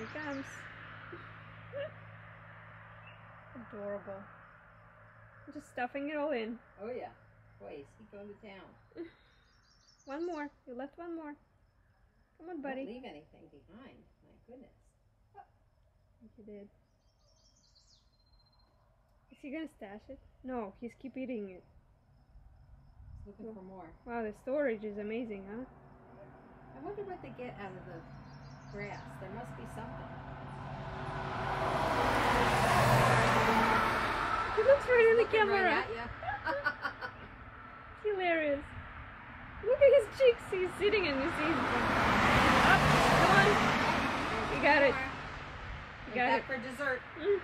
Here he comes. Adorable. I'm just stuffing it all in. Oh yeah. Boy, is he going to town. One more. You left one more. Come on, buddy. Don't leave anything behind. My goodness. Oh, You did. Is he gonna stash it? No, he's keep eating it. He's looking for more. Wow, the storage is amazing, huh? I wonder what they get out of the grass. There must be something. He looks right in the camera. Right. Hilarious. Look at his cheeks. He's sitting you see his Up, come on. You got it. You got it. for dessert. Mm.